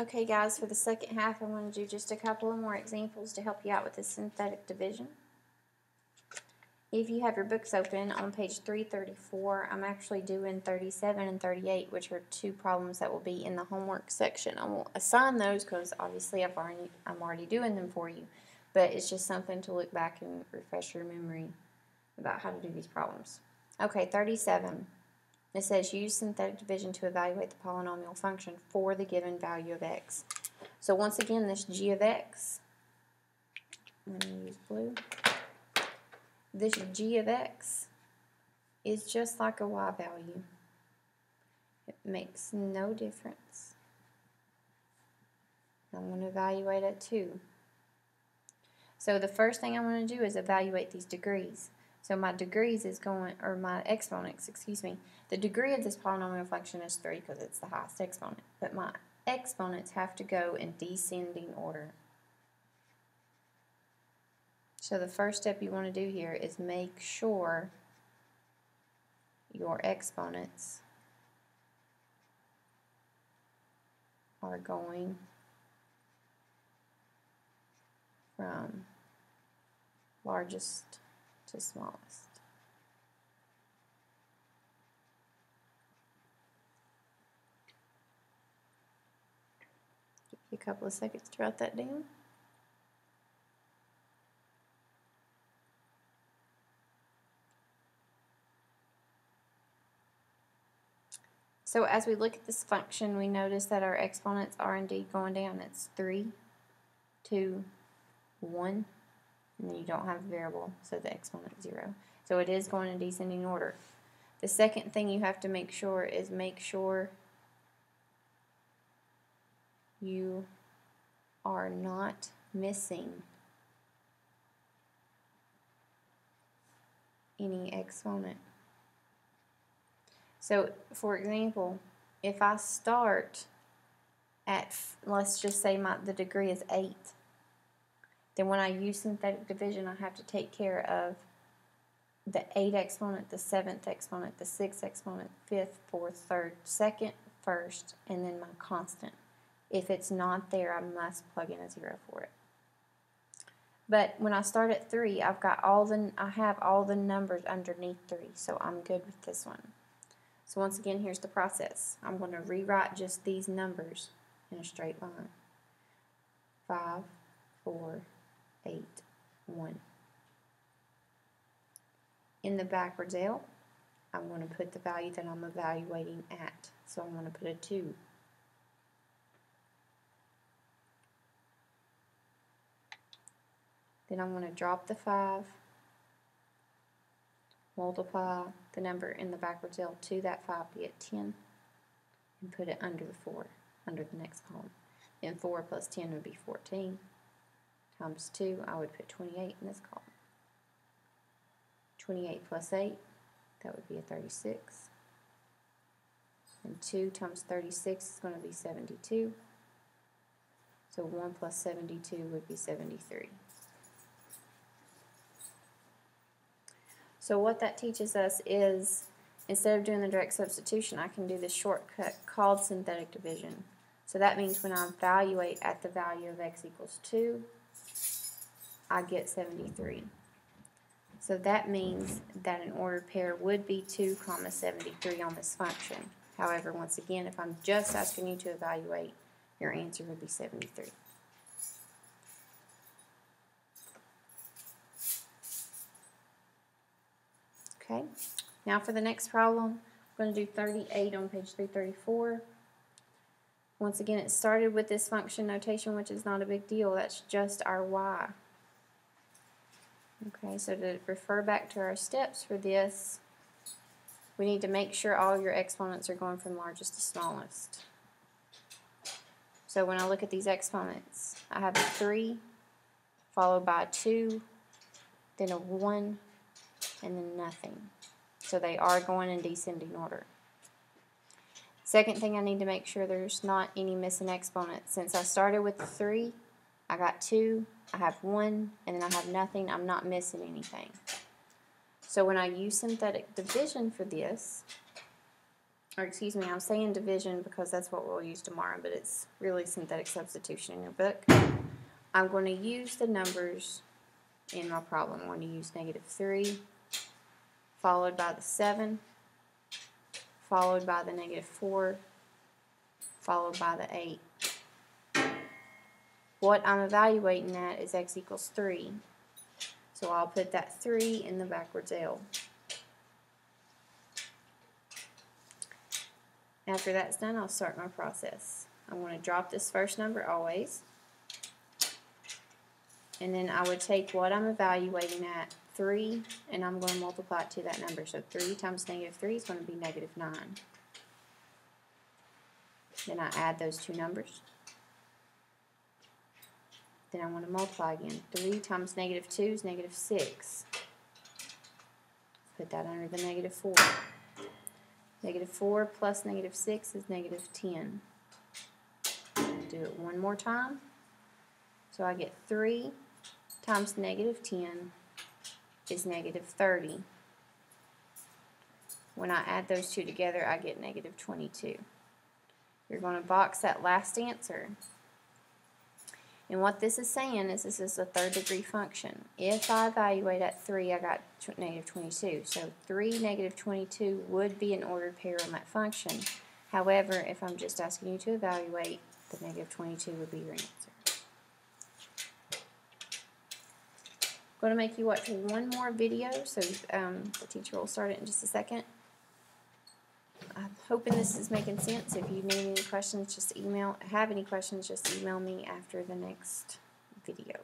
Okay guys, for the second half I'm going to do just a couple of more examples to help you out with the synthetic division. If you have your books open on page 334, I'm actually doing 37 and 38, which are two problems that will be in the homework section. I won't assign those because obviously I've already, I'm already doing them for you, but it's just something to look back and refresh your memory about how to do these problems. Okay, 37. It says use synthetic division to evaluate the polynomial function for the given value of x. So once again, this g of x, I'm going to use blue. This g of x is just like a y value. It makes no difference. I'm going to evaluate it too. So the first thing I'm going to do is evaluate these degrees. So my degrees is going, or my exponents, excuse me, the degree of this polynomial function is 3 because it's the highest exponent. But my exponents have to go in descending order. So the first step you want to do here is make sure your exponents are going from largest to smallest. Give you a couple of seconds to write that down. So as we look at this function, we notice that our exponents are indeed going down. It's 3, 2, 1, and you don't have a variable, so the exponent is 0. So it is going in descending order. The second thing you have to make sure is make sure you are not missing any exponent. So, for example, if I start at, let's just say my the degree is 8, then when I use synthetic division, I have to take care of the 8 exponent, the 7th exponent, the 6th exponent, 5th, 4th, 3rd, 2nd, 1st, and then my constant. If it's not there, I must plug in a 0 for it. But when I start at 3, I've got all the I have all the numbers underneath 3, so I'm good with this one. So once again, here's the process. I'm going to rewrite just these numbers in a straight line. 5, 4, 8, 1. In the backwards L, I'm going to put the value that I'm evaluating at. So I'm going to put a 2. Then I'm going to drop the 5, multiply the number in the backwards L to that 5 to get 10, and put it under the 4, under the next column. Then 4 plus 10 would be 14 times 2, I would put 28 in this column. 28 plus 8, that would be a 36. And 2 times 36 is going to be 72. So 1 plus 72 would be 73. So what that teaches us is, instead of doing the direct substitution, I can do the shortcut called synthetic division. So that means when I evaluate at the value of x equals 2, I get 73. So that means that an ordered pair would be 2 comma 73 on this function. However, once again, if I'm just asking you to evaluate, your answer would be 73. Okay, now for the next problem, I'm going to do 38 on page 334. Once again, it started with this function notation, which is not a big deal. That's just our y. Okay, so to refer back to our steps for this, we need to make sure all your exponents are going from largest to smallest. So when I look at these exponents, I have a 3, followed by a 2, then a 1, and then nothing. So they are going in descending order. Second thing I need to make sure there's not any missing exponents. Since I started with the 3, I got 2, I have 1, and then I have nothing. I'm not missing anything. So when I use synthetic division for this, or excuse me, I'm saying division because that's what we'll use tomorrow, but it's really synthetic substitution in your book. I'm going to use the numbers in my problem. I'm going to use negative 3, followed by the 7, followed by the negative 4, followed by the 8. What I'm evaluating at is x equals 3. So I'll put that 3 in the backwards L. After that's done, I'll start my process. I'm going to drop this first number always. And then I would take what I'm evaluating at, 3, and I'm going to multiply it to that number. So 3 times negative 3 is going to be negative 9. Then I add those two numbers. Then I want to multiply again. 3 times negative 2 is negative 6. Put that under the negative 4. Negative 4 plus negative 6 is negative 10. Do it one more time. So I get 3 times negative 10 is negative 30. When I add those two together, I get negative 22. You're going to box that last answer. And what this is saying is this is a third degree function. If I evaluate at 3, I got negative 22. So 3 negative 22 would be an ordered pair on that function. However, if I'm just asking you to evaluate, the negative 22 would be your answer. I'm going to make you watch one more video, so um, the teacher will start it in just a second. I'm hoping this is making sense. If you need any questions, just email. Have any questions, just email me after the next video.